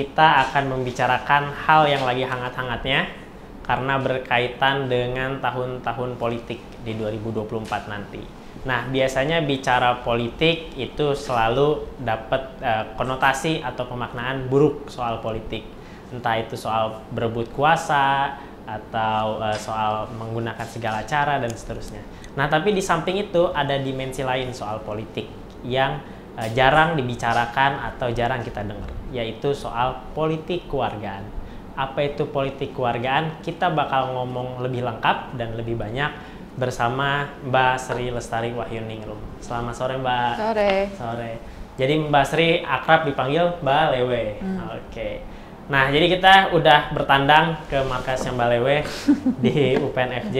kita akan membicarakan hal yang lagi hangat-hangatnya karena berkaitan dengan tahun-tahun politik di 2024 nanti. Nah, biasanya bicara politik itu selalu dapat uh, konotasi atau pemaknaan buruk soal politik. Entah itu soal berebut kuasa atau uh, soal menggunakan segala cara dan seterusnya. Nah, tapi di samping itu ada dimensi lain soal politik yang uh, jarang dibicarakan atau jarang kita dengar, yaitu soal politik keluargaan. Apa itu politik keluargaan? Kita bakal ngomong lebih lengkap dan lebih banyak bersama Mbak Sri Lestari Wahyuningrum. Selamat sore Mbak. Sore. Sore. Jadi Mbak Sri akrab dipanggil Mbak Lewe. Hmm. Oke. Okay. Nah, jadi kita udah bertandang ke markasnya Mbak Lewe di UPNFJ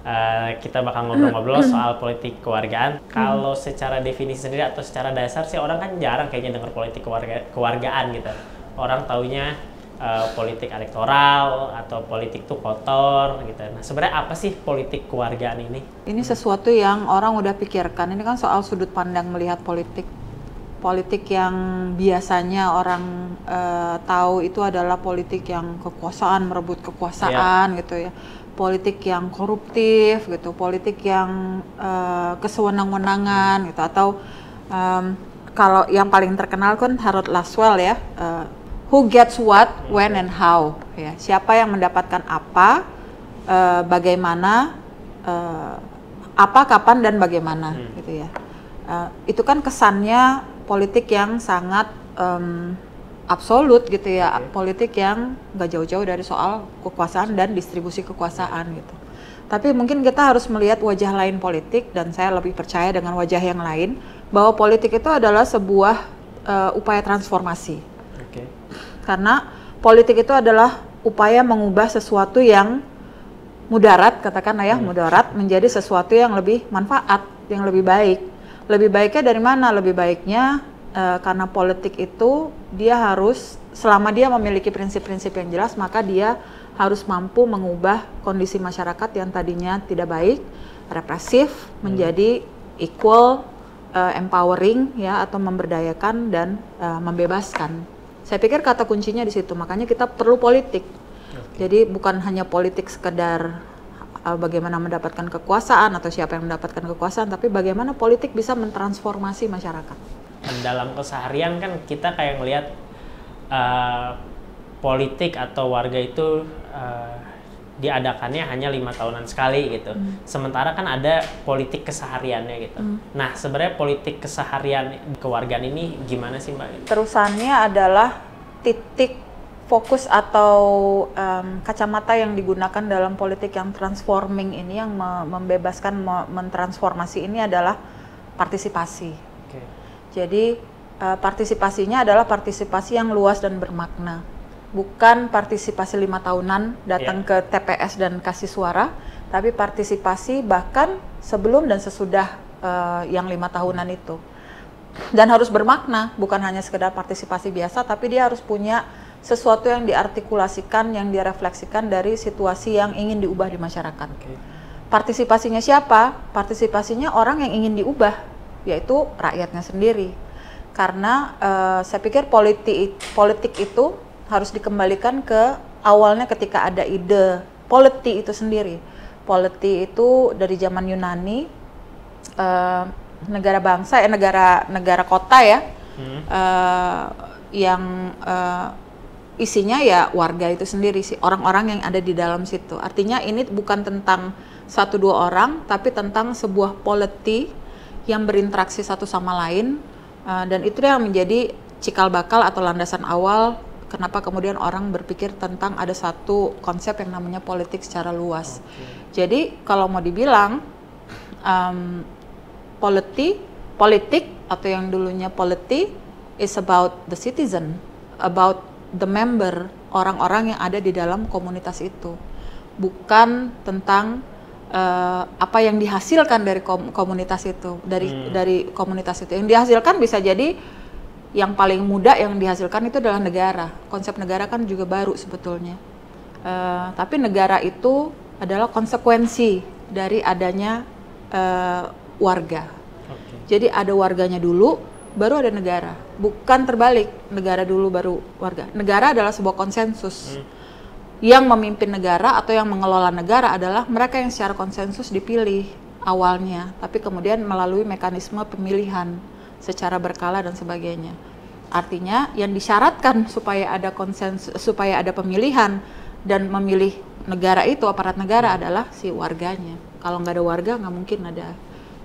Uh, kita bakal ngobrol-ngobrol soal politik keluargaan. Hmm. Kalau secara definisi sendiri atau secara dasar sih orang kan jarang kayaknya dengar politik keluarga keluargaan gitu. Orang taunya uh, politik elektoral atau politik tuh kotor gitu. Nah, sebenarnya apa sih politik keluargaan ini? Ini sesuatu yang orang udah pikirkan. Ini kan soal sudut pandang melihat politik. Politik yang biasanya orang uh, tahu itu adalah politik yang kekuasaan merebut kekuasaan yeah. gitu ya politik yang koruptif gitu, politik yang uh, kesewenang-wenangan gitu atau um, kalau yang paling terkenal kan Harold Laswell ya, uh, who gets what, when and how ya, siapa yang mendapatkan apa, uh, bagaimana, uh, apa, kapan dan bagaimana hmm. gitu ya. Uh, itu kan kesannya politik yang sangat um, absolut gitu ya okay. politik yang nggak jauh-jauh dari soal kekuasaan dan distribusi kekuasaan gitu. Tapi mungkin kita harus melihat wajah lain politik dan saya lebih percaya dengan wajah yang lain bahwa politik itu adalah sebuah uh, upaya transformasi. Okay. Karena politik itu adalah upaya mengubah sesuatu yang mudarat katakanlah ya hmm. mudarat menjadi sesuatu yang lebih manfaat, yang lebih baik. Lebih baiknya dari mana? Lebih baiknya uh, karena politik itu dia harus selama dia memiliki prinsip-prinsip yang jelas maka dia harus mampu mengubah kondisi masyarakat yang tadinya tidak baik represif hmm. menjadi equal uh, empowering ya atau memberdayakan dan uh, membebaskan saya pikir kata kuncinya di situ makanya kita perlu politik okay. jadi bukan hanya politik sekedar uh, bagaimana mendapatkan kekuasaan atau siapa yang mendapatkan kekuasaan tapi bagaimana politik bisa mentransformasi masyarakat dalam keseharian kan kita kayak ngelihat uh, politik atau warga itu uh, diadakannya hanya lima tahunan sekali gitu. Hmm. Sementara kan ada politik kesehariannya gitu. Hmm. Nah sebenarnya politik keseharian kewargaan ini gimana sih mbak? Terusannya adalah titik fokus atau um, kacamata yang digunakan dalam politik yang transforming ini yang me membebaskan me mentransformasi ini adalah partisipasi jadi uh, partisipasinya adalah partisipasi yang luas dan bermakna, bukan partisipasi lima tahunan datang yeah. ke TPS dan kasih suara, tapi partisipasi bahkan sebelum dan sesudah uh, yang lima tahunan itu. Dan harus bermakna, bukan hanya sekedar partisipasi biasa, tapi dia harus punya sesuatu yang diartikulasikan, yang direfleksikan dari situasi yang ingin diubah di masyarakat. Okay. Partisipasinya siapa? Partisipasinya orang yang ingin diubah, yaitu rakyatnya sendiri. Karena uh, saya pikir politik politik itu harus dikembalikan ke awalnya ketika ada ide politik itu sendiri. Politik itu dari zaman Yunani uh, negara bangsa, eh negara negara kota ya, hmm. uh, yang uh, isinya ya warga itu sendiri sih orang-orang yang ada di dalam situ. Artinya ini bukan tentang satu dua orang, tapi tentang sebuah politik yang berinteraksi satu sama lain uh, dan itu yang menjadi cikal bakal atau landasan awal kenapa kemudian orang berpikir tentang ada satu konsep yang namanya politik secara luas. Okay. Jadi kalau mau dibilang um, politi, politik atau yang dulunya politi is about the citizen, about the member, orang-orang yang ada di dalam komunitas itu, bukan tentang uh, apa yang dihasilkan dari kom komunitas itu dari hmm. dari komunitas itu yang dihasilkan bisa jadi yang paling mudah yang dihasilkan itu adalah negara konsep negara kan juga baru sebetulnya uh, tapi negara itu adalah konsekuensi dari adanya uh, warga okay. jadi ada warganya dulu baru ada negara. Bukan terbalik, negara dulu baru warga. Negara adalah sebuah konsensus. Hmm. Yang memimpin negara atau yang mengelola negara adalah mereka yang secara konsensus dipilih awalnya, tapi kemudian melalui mekanisme pemilihan secara berkala dan sebagainya. Artinya yang disyaratkan supaya ada konsensus supaya ada pemilihan dan memilih negara itu aparat negara adalah si warganya. Kalau nggak ada warga nggak mungkin ada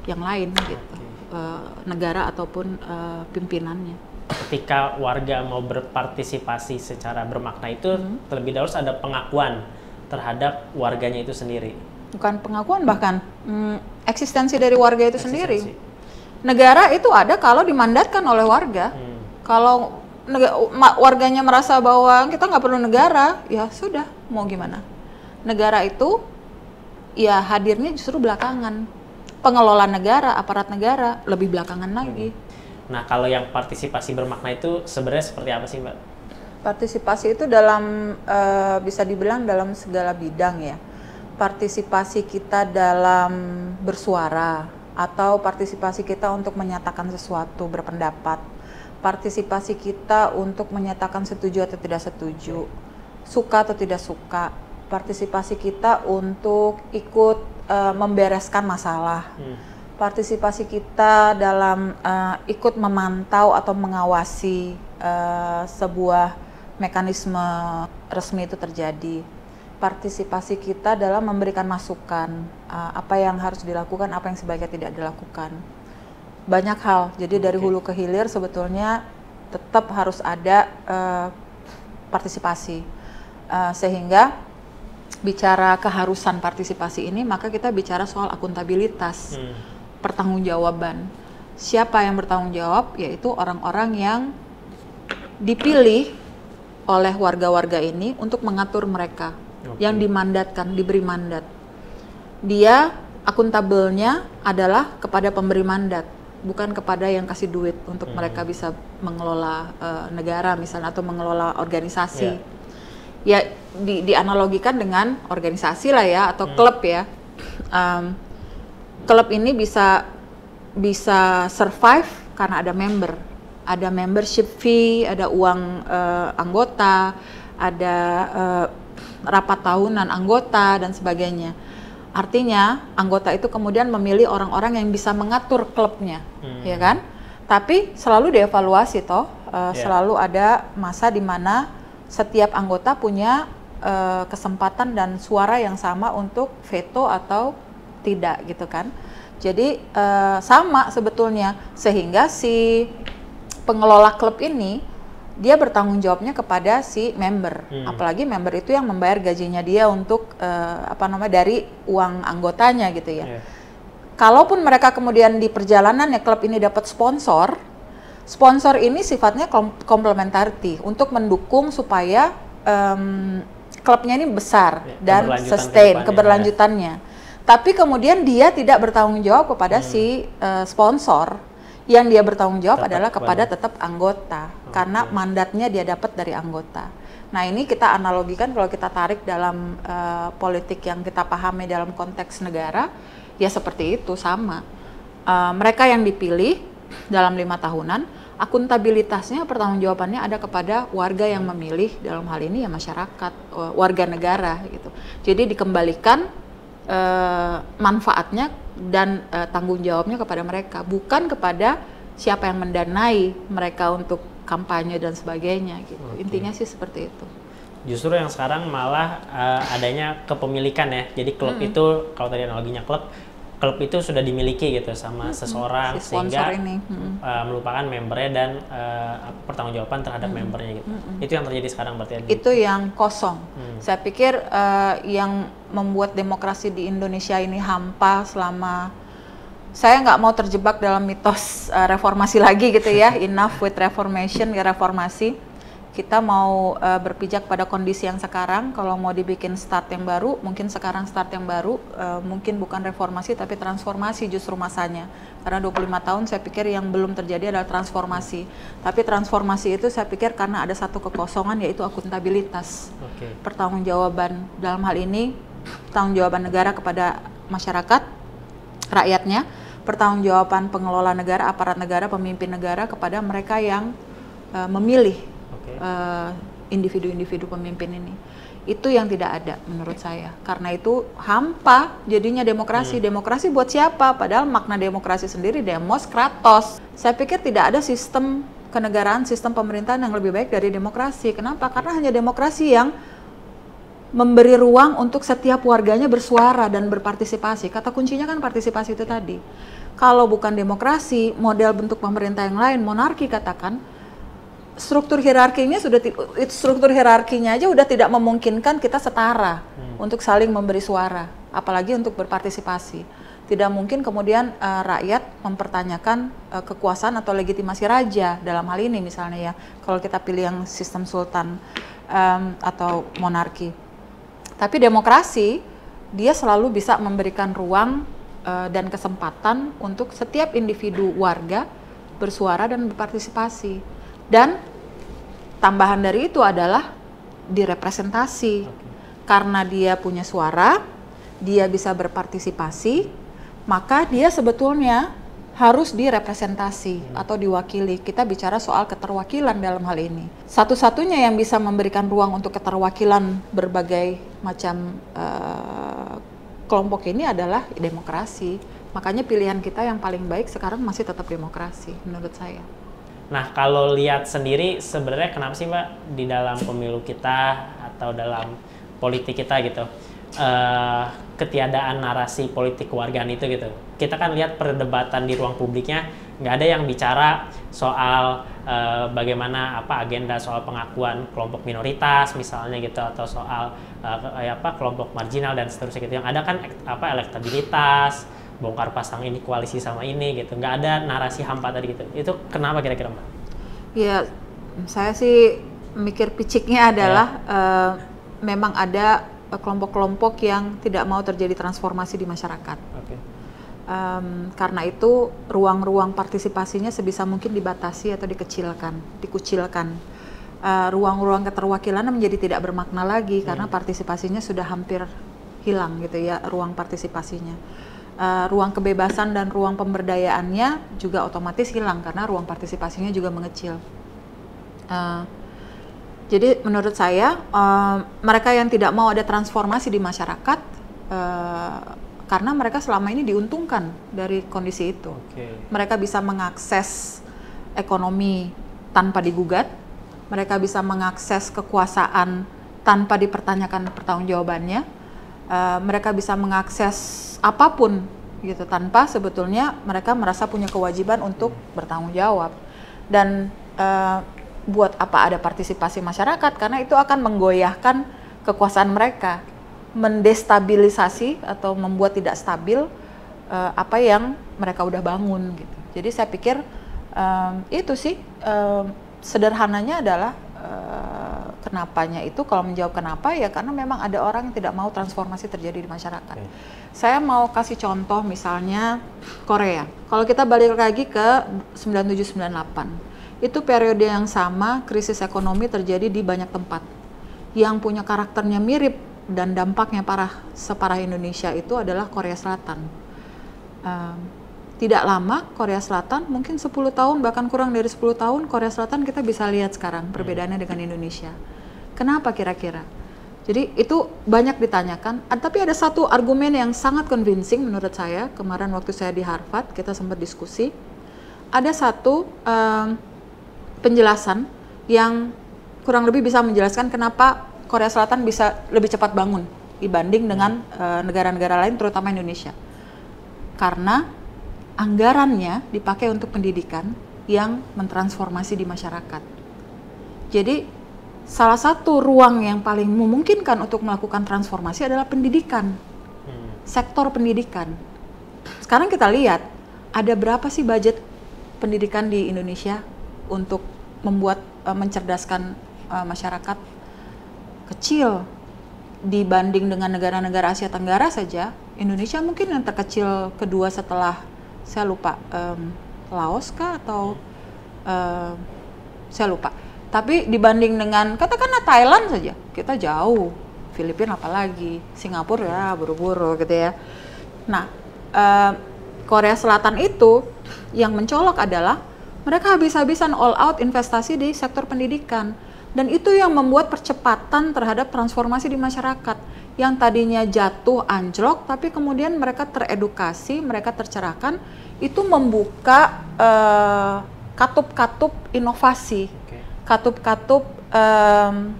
yang lain gitu. Eh, negara ataupun eh, pimpinannya. Ketika warga mau berpartisipasi secara bermakna itu Hmm. terlebih dahulu ada pengakuan terhadap warganya itu sendiri. Bukan pengakuan bahkan mm, eksistensi dari warga itu sendiri. Eksistensi. Negara itu ada kalau dimandatkan oleh warga. Hmm. Kalau nega- warganya merasa bahwa kita nggak perlu negara, ya sudah, mau gimana? Negara itu ya hadirnya justru belakangan. Pengelola negara, aparat negara lebih belakangan lagi. Nah, kalau yang partisipasi bermakna itu sebenarnya seperti apa sih, Mbak? Partisipasi itu dalam eh, bisa dibilang dalam segala bidang ya. Partisipasi kita dalam bersuara atau partisipasi kita untuk menyatakan sesuatu berpendapat. Partisipasi kita untuk menyatakan setuju atau tidak setuju. Suka atau tidak suka. Partisipasi kita untuk ikut eh, membereskan masalah Hmm. Partisipasi kita dalam eh, ikut memantau atau mengawasi eh, sebuah mekanisme resmi itu terjadi. Partisipasi kita dalam memberikan masukan eh, apa yang harus dilakukan, apa yang sebaiknya tidak dilakukan. Banyak hal. Jadi dari hulu ke hilir sebetulnya tetap harus ada eh, partisipasi Eh, sehingga bicara keharusan partisipasi ini maka kita bicara soal akuntabilitas Hmm. Pertanggungjawaban. Siapa yang bertanggung jawab? Yaitu orang-orang yang dipilih oleh warga-warga ini untuk mengatur mereka, Oke. yang dimandatkan, diberi mandat. Dia akuntabelnya adalah kepada pemberi mandat, bukan kepada yang kasih duit untuk Hmm. mereka bisa mengelola eh, negara misalnya atau mengelola organisasi Ya. ya di, dianalogikan dengan organisasi lah ya atau Hmm. klub ya. Em, klub ini bisa bisa survive karena ada member, ada membership fee, ada uang eh, anggota, ada eh, rapat tahunan anggota dan sebagainya. Artinya anggota itu kemudian memilih orang-orang yang bisa mengatur klubnya, Hmm. ya kan? Tapi selalu dievaluasi toh, eh, Ya. selalu ada masa di mana setiap anggota punya eh, kesempatan dan suara yang sama untuk veto atau tidak gitu kan. Jadi eh, sama sebetulnya sehingga si pengelola klub ini dia bertanggung jawabnya kepada si member. Hmm. Apalagi member itu yang membayar gajinya dia untuk eh, apa namanya dari uang anggotanya gitu ya. Ya. Kalaupun mereka kemudian di perjalanan ya klub ini dapat sponsor, sponsor ini sifatnya kom- complementarity untuk mendukung supaya em, klubnya ini besar Ya, dan keberlanjutan sustain ke depannya, ya. Tapi kemudian dia tidak bertanggung jawab kepada Hmm. si eh, sponsor. Yang dia bertanggung jawab Tetap adalah kepada kepada- tetap anggota karena mandatnya dia dapat dari anggota. Nah ini kita analogikan kalau kita tarik dalam eh, politik yang kita pahami dalam konteks negara, ya seperti itu sama. Eh, mereka yang dipilih dalam lima tahunan, akuntabilitasnya pertanggungjawabannya ada kepada warga yang memilih dalam hal ini ya masyarakat, warga negara gitu. Jadi dikembalikan eh, manfaatnya dan eh, tanggung jawabnya kepada mereka, bukan kepada siapa yang mendanai mereka untuk kampanye dan sebagainya gitu. Oke. Intinya sih seperti itu. Justru yang sekarang malah eh, adanya kepemilikan ya. Jadi klub Hmm. itu kalau tadi analoginya klub, klub itu sudah dimiliki gitu sama seseorang Hmm. Si sponsor sehingga ini. Mm-mm. eh, melupakan membernya dan eh, pertanggungjawaban terhadap membernya gitu. Itu yang terjadi sekarang berarti. itu yang kosong. Hmm. Saya pikir eh, yang membuat demokrasi di Indonesia ini hampa selama saya nggak mau terjebak dalam mitos eh, reformasi lagi gitu ya. Enough with reformation, ya reformasi. Kita mau eh, berpijak pada kondisi yang sekarang. Kalau mau dibikin start yang baru, mungkin sekarang start yang baru, eh, mungkin bukan reformasi tapi transformasi justru masanya. Karena 25 tahun saya pikir yang belum terjadi adalah transformasi. Tapi transformasi itu saya pikir karena ada satu kekosongan yaitu akuntabilitas Oke. pertanggungjawaban dalam hal ini tanggung jawaban negara kepada masyarakat rakyatnya pertanggungjawaban pengelola negara, aparat negara, pemimpin negara kepada mereka yang uh, memilih okay. uh, individu-individu pemimpin ini. Itu yang tidak ada menurut saya. Karena itu hampa jadinya demokrasi. Hmm. Demokrasi buat siapa? Padahal makna demokrasi sendiri demos kratos. Saya pikir tidak ada sistem kenegaraan, sistem pemerintahan yang lebih baik dari demokrasi. Kenapa? Karena hanya demokrasi yang memberi ruang untuk setiap warganya bersuara dan berpartisipasi. Kata kuncinya kan partisipasi itu tadi. Kalau bukan demokrasi, model bentuk pemerintah yang lain, monarki katakan, struktur hierarkinya sudah struktur hierarkinya aja udah tidak memungkinkan kita setara hmm. untuk saling memberi suara, apalagi untuk berpartisipasi. Tidak mungkin kemudian uh, rakyat mempertanyakan uh, kekuasaan atau legitimasi raja dalam hal ini misalnya ya. Kalau kita pilih yang sistem sultan um, atau monarki. Tapi demokrasi dia selalu bisa memberikan ruang uh, dan kesempatan untuk setiap individu warga bersuara dan berpartisipasi dan tambahan dari itu adalah direpresentasi. Okay. Karena dia punya suara, dia bisa berpartisipasi, maka dia sebetulnya harus direpresentasi atau diwakili. Kita bicara soal keterwakilan dalam hal ini. Satu-satunya yang bisa memberikan ruang untuk keterwakilan berbagai macam uh, kelompok ini adalah demokrasi. Makanya pilihan kita yang paling baik sekarang masih tetap demokrasi menurut saya. Nah, kalau lihat sendiri sebenarnya kenapa sih Mbak di dalam pemilu kita atau dalam politik kita gitu uh, ketiadaan narasi politik kewargaan itu gitu. Kita kan lihat perdebatan di ruang publiknya nggak ada yang bicara soal uh, bagaimana apa agenda soal pengakuan kelompok minoritas misalnya gitu atau soal uh, apa kelompok marginal dan seterusnya gitu. Yang ada kan apa elektabilitas bongkar pasang ini koalisi sama ini gitu nggak ada narasi hampa tadi gitu itu kenapa kira-kira mbak? Ya saya sih mikir piciknya adalah ya. uh, memang ada kelompok-kelompok yang tidak mau terjadi transformasi di masyarakat. Okay. Um, karena itu ruang-ruang partisipasinya sebisa mungkin dibatasi atau dikecilkan, dikucilkan. Uh, ruang-ruang keterwakilan menjadi tidak bermakna lagi hmm. karena partisipasinya sudah hampir hilang gitu ya ruang partisipasinya uh, ruang kebebasan dan ruang pemberdayaannya juga otomatis hilang karena ruang partisipasinya juga mengecil. Uh, jadi menurut saya uh, mereka yang tidak mau ada transformasi di masyarakat uh, karena mereka selama ini diuntungkan dari kondisi itu. Okay. Mereka bisa mengakses ekonomi tanpa digugat, mereka bisa mengakses kekuasaan tanpa dipertanyakan pertanggungjawabannya, uh, mereka bisa mengakses apa pun gitu tanpa sebetulnya mereka merasa punya kewajiban untuk bertanggung jawab dan uh, buat apa ada partisipasi masyarakat karena itu akan menggoyahkan kekuasaan mereka mendestabilisasi atau membuat tidak stabil uh, apa yang mereka udah bangun gitu jadi saya pikir um, itu sih um, sederhananya adalah uh, kenapanya itu kalau menjawab kenapa ya karena memang ada orang yang tidak mau transformasi terjadi di masyarakat. Okay. Saya mau kasih contoh misalnya Korea. Kalau kita balik lagi ke 9798, itu periode yang sama krisis ekonomi terjadi di banyak tempat. Yang punya karakternya mirip dan dampaknya parah separah Indonesia itu adalah Korea Selatan. Um, tidak lama Korea Selatan mungkin 10 tahun bahkan kurang dari 10 tahun Korea Selatan kita bisa lihat sekarang perbedaannya dengan Indonesia. Kenapa kira-kira? Jadi itu banyak ditanyakan, tapi ada satu argumen yang sangat convincing menurut saya kemarin waktu saya di Harvard kita sempat diskusi. Ada satu um, penjelasan yang kurang lebih bisa menjelaskan kenapa Korea Selatan bisa lebih cepat bangun dibanding dengan eh, negara-negara uh, lain terutama Indonesia. Karena anggarannya dipakai untuk pendidikan yang mentransformasi di masyarakat. Jadi salah satu ruang yang paling memungkinkan untuk melakukan transformasi adalah pendidikan, hmm. sektor pendidikan. Sekarang kita lihat ada berapa sih budget pendidikan di Indonesia untuk membuat uh, mencerdaskan uh, masyarakat kecil dibanding dengan negara-negara Asia Tenggara saja. Indonesia mungkin yang terkecil kedua setelah saya lupa um, Laos kah atau uh, saya lupa tapi dibanding dengan katakanlah Thailand saja, kita jauh. Filipina apalagi, Singapura ya buru-buru gitu ya. Nah, uh, Korea Selatan itu yang mencolok adalah mereka habis-habisan all out investasi di sektor pendidikan. Dan itu yang membuat percepatan terhadap transformasi di masyarakat. Yang tadinya jatuh anjlok tapi kemudian mereka teredukasi, mereka tercerahkan itu membuka uh, katup-katup inovasi, katup-katup um,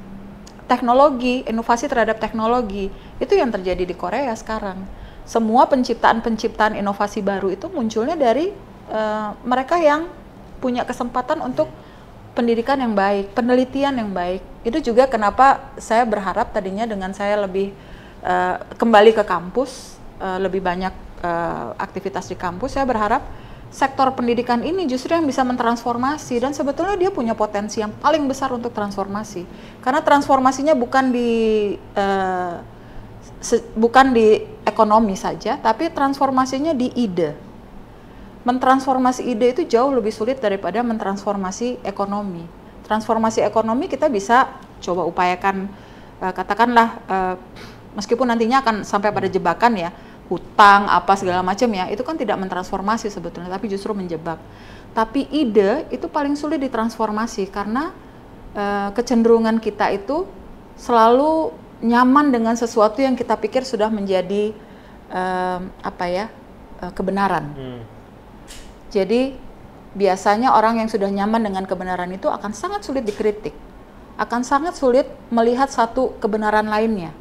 teknologi, inovasi terhadap teknologi. Itu yang terjadi di Korea sekarang. Semua penciptaan-penciptaan inovasi baru itu munculnya dari uh, mereka yang punya kesempatan untuk pendidikan yang baik, penelitian yang baik. Itu juga kenapa saya berharap tadinya dengan saya lebih uh, kembali ke kampus, uh, lebih banyak uh, aktivitas di kampus, saya berharap sektor pendidikan ini justru yang bisa mentransformasi. Dan sebetulnya dia punya potensi yang paling besar untuk transformasi. Karena transformasinya bukan di uh, bukan di ekonomi saja tapi transformasinya di ide mentransformasi ide itu jauh lebih sulit daripada mentransformasi ekonomi. Transformasi ekonomi kita bisa coba upayakan uh, katakanlah uh, meskipun nantinya akan sampai pada jebakan ya hutang apa segala macam ya itu kan tidak mentransformasi sebetulnya tapi justru menjebak. Tapi ide itu paling sulit ditransformasi karena uh, kecenderungan kita itu selalu nyaman dengan sesuatu yang kita pikir sudah menjadi apa ya uh, kebenaran. Hmm jadi biasanya orang yang sudah nyaman dengan kebenaran itu akan sangat sulit dikritik, akan sangat sulit melihat satu kebenaran lainnya,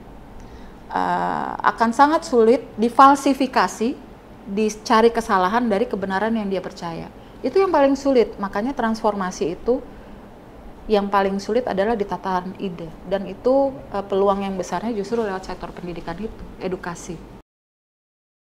uh, akan sangat sulit difalsifikasi, dicari kesalahan dari kebenaran yang dia percaya. Itu yang paling sulit, makanya transformasi itu yang paling sulit adalah di tataran ide dan itu uh, peluang yang besarnya justru lewat sektor pendidikan itu, edukasi.